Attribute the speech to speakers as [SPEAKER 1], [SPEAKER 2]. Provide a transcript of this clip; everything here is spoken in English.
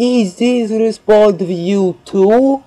[SPEAKER 1] Is this respond you too?